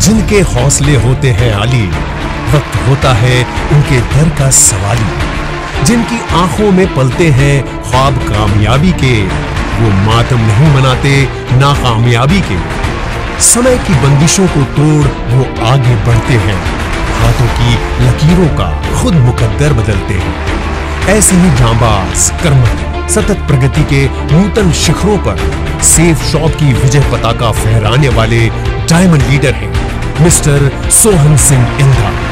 जिनके हौसले होते हैं आली वक्त होता है उनके डर का सवाली। जिनकी आँखों में पलते हैं ख्वाब कामयाबी के, वो मातम नहीं मनाते नाकामयाबी के। समय की बंदिशों को तोड़ वो आगे बढ़ते हैं, हाथों की लकीरों का खुद मुकद्दर बदलते हैं। ऐसे ही जांबाज कर्मठ सतत प्रगति के नूतन शिखरों पर सेफ़ शॉप की विजय पताका फहराने वाले डायमंड लीडर हैं मिस्टर सोहन सिंह इंद्रा।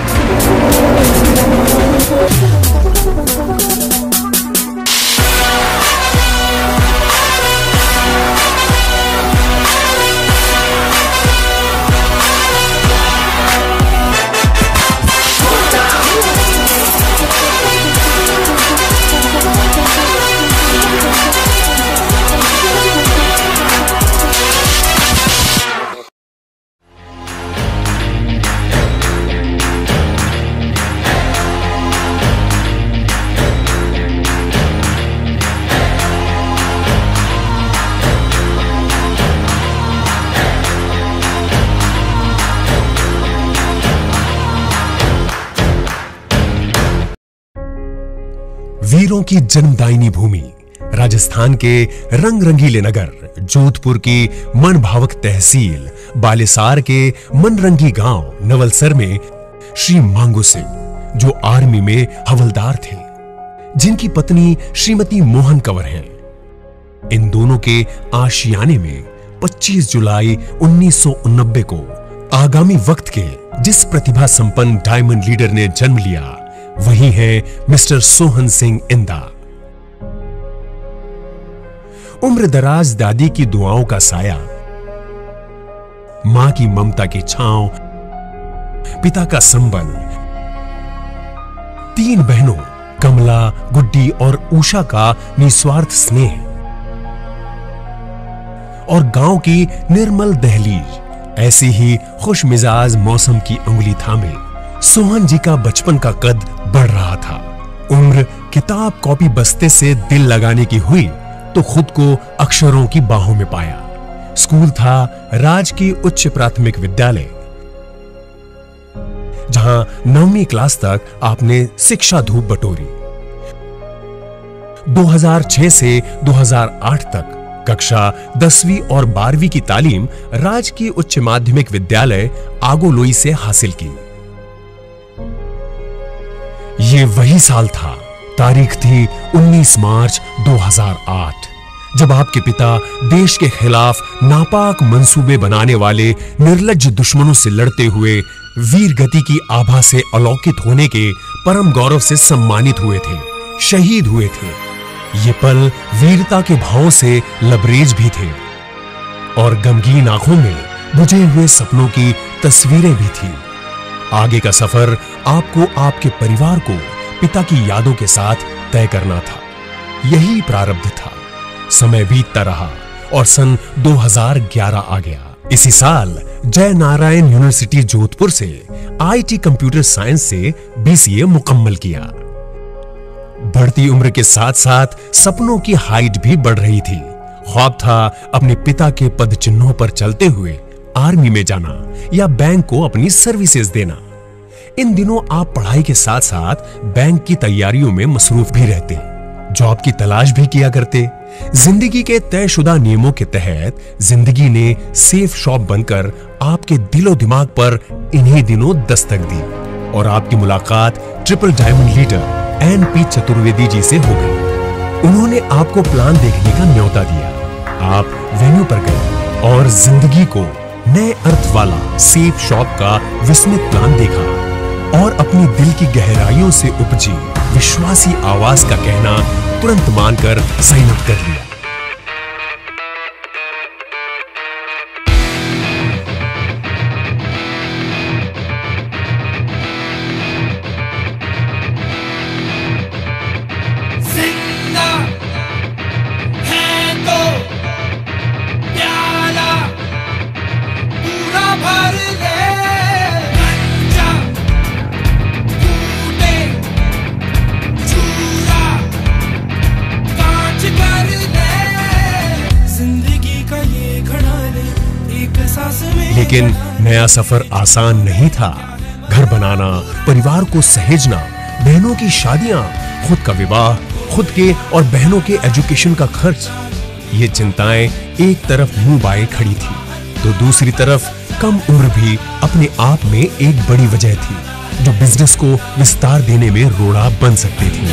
वीरों की जन्मदायिनी भूमि, राजस्थान के रंग रंगीले नगर, जोधपुर की मन भावक तहसील, बालेसार के मनरंगी गाँव, नवलसर में श्री मांगो सिंह जो आर्मी में हवलदार थे। जिनकी पत्नी श्रीमती मोहन कंवर हैं। इन दोनों के आशियाने में 25 जुलाई उन्नीस को आगामी वक्त के जिस प्रतिभा संपन्न डायमंड लीडर ने जन्म लिया वही है मिस्टर सोहन सिंह इंदा। उम्र दराज दादी की दुआओं का साया, माँ की ममता की छांव, पिता का संबल, तीन बहनों, कमला, गुड्डी और उषा का निस्वार्थ स्नेह, और गाँव की निर्मल दहलीज ऐसी ही खुश मिजाज मौसम की उंगली थामे। सोहन जी का बचपन का कद बढ़ रहा था। उम्र किताब कॉपी बस्ते से दिल लगाने की हुई तो खुद को अक्षरों की बाहों में पाया। स्कूल था राज की उच्च प्राथमिक विद्यालय, जहाँ नौवीं क्लास तक आपने शिक्षा धूप बटोरी। 2006 से 2008 तक कक्षा दसवीं और बारहवीं की तालीम राजकीय उच्च माध्यमिक विद्यालय आगोलोई से हासिल की। ये वही साल था। तारीख थी 19 मार्च 2008 जब आपके पिता देश के खिलाफ नापाक मंसूबे बनाने वाले निर्लज दुश्मनों से लड़ते हुए वीर गति की आभा से अलौकित होने के परम गौरव से सम्मानित हुए थे, शहीद हुए थे। ये पल वीरता के भावों से लबरेज भी थे और गमगीन आँखों में बुझे हुए सपनों की तस्वीरें भी थी। आगे का सफ़र आपको आपके परिवार को, पिता की यादों के साथ तय करना था। यही प्रारब्ध था। समय बीतता रहा और सन 2011 आ गया। इसी साल जय नारायण यूनिवर्सिटी जोधपुर से आईटी कंप्यूटर साइंस से बीसीए मुकम्मल किया। बढ़ती उम्र के साथ साथ सपनों की हाइट भी बढ़ रही थी। ख्वाब था अपने पिता के पद चिन्हों पर चलते हुए आर्मी में जाना या बैंक को अपनी सर्विसेज़ देना। इन दिनों आप पढ़ाई के साथ साथ बैंक की तैयारियों में मसरूफ भी रहते, जॉब की तलाश भी किया करते। ज़िंदगी के तयशुदा नियमों के तहत ज़िंदगी ने सेफ़ शॉप बनकर आपके दिलो दिमाग पर इन्हीं दिनों दस्तक दी और आपकी मुलाकात triple diamond leader N P Chaturvedi ji से हो गई। उन्होंने आपको प्लान देखने का न्योता दिया। आप वेन्यू पर गए और ज़िंदगी को नए अर्थ वाला सेफ़ शॉप का विस्मित प्लान देखा और अपने दिल की गहराइयों से उपजी विश्वासी आवाज़ का कहना तुरंत मानकर साइन अप कर लिया। लेकिन नया सफ़र आसान नहीं था। घर बनाना, परिवार को सहेजना, बहनों की शादियाँ, खुद का विवाह, खुद के और बहनों के एजुकेशन का खर्च, ये चिंताएँ एक तरफ़ मुँह बाए खड़ी थी तो दूसरी तरफ़ कम उम्र भी अपने आप में एक बड़ी वजह थी, जो बिज़नेस को विस्तार देने में रोड़ा बन सकती थी।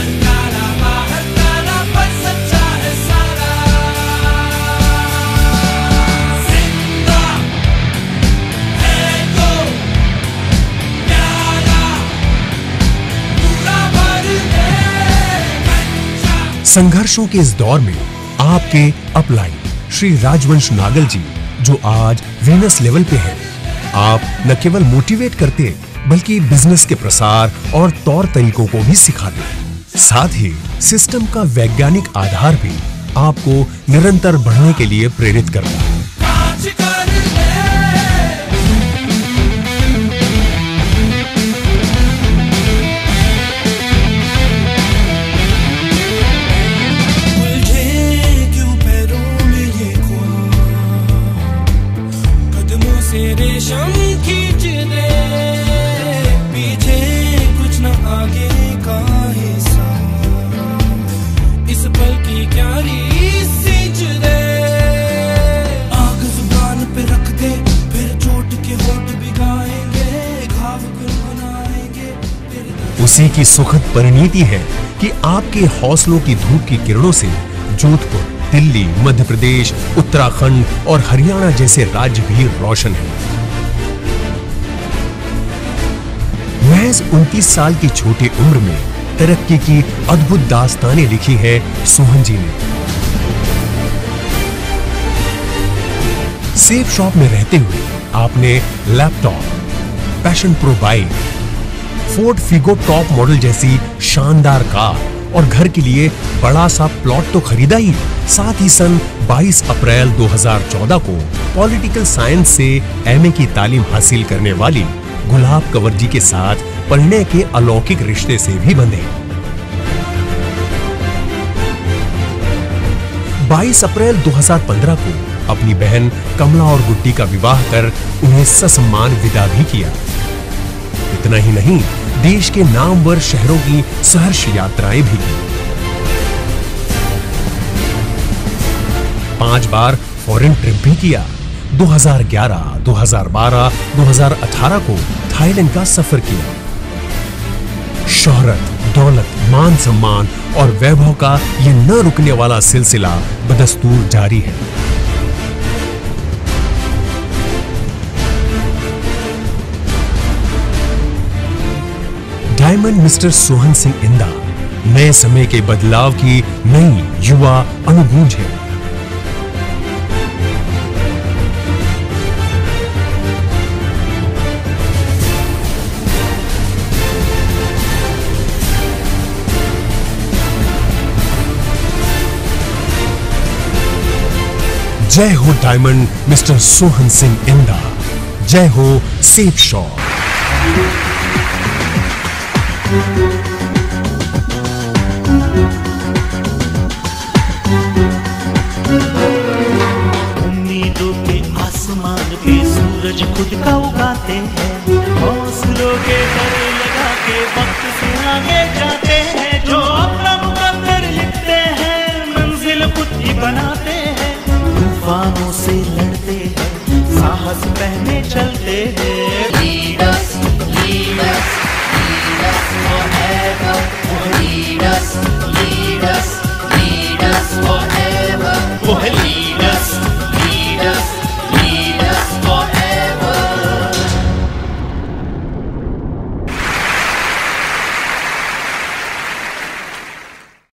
संघर्षों के इस दौर में आपके अपलाइन श्री राजवंश नागल जी, जो आज वेनस लेवल पे हैं। आप न केवल मोटिवेट करते, बल्कि बिज़नेस के प्रसार और तौर तरीकों को भी सिखाते साथ ही सिस्टम का वैज्ञानिक आधार भी आपको निरंतर बढ़ने के लिए प्रेरित करता है। उसी की सुखद परिणीति है कि आपके हौसलों की धूप की किरणों से जोधपुर, दिल्ली मध्य प्रदेश उत्तराखंड और हरियाणा जैसे राज्य भी रोशन हैं। महज 29 साल की छोटी उम्र में तरक्की की अद्भुत दास्तानें लिखी है सोहन जी ने। सेफ़ शॉप में रहते हुए आपने laptop, passion pro bike Ford Figo top model जैसी शानदार कार और घर के लिए बड़ा सा प्लॉट तो खरीदा ही। साथ ही सन 22 अप्रैल 2014 को पॉलिटिकल साइंस से एमए की तालीम हासिल करने वाली गुलाब कंवर जी के साथ परिणय के अलौकिक रिश्ते से भी बंधे। 22 अप्रैल 2015 को अपनी बहन कमला और गुड्डी का विवाह कर उन्हें ससम्मान विदा भी किया। इतना ही नहीं देश के नामवर शहरों की सहर्ष यात्राएँ भी पाँच बार फॉरेन ट्रिप भी किया। 2011, 2012, 2018 को थाईलैंड का सफ़र किया। शोहरत दौलत मान सम्मान और वैभव का यह न रुकने वाला सिलसिला बदस्तूर जारी है। डायमंड मिस्टर सोहन सिंह इंदा नए समय के बदलाव की नई युवा अनुगूंज है। जय हो डायमंड मिस्टर सोहन सिंह इंदा जय हो सेफ़ शॉप उम्मीदों के आसमान पे सूरज खुद का उगाते हैं। हौसलों के जो अपना मुकद्दर लिखते हैं, मंजिल खुद बनाते हैं। तूफानों से लड़ते हैं, साहस पहने चलते हैं।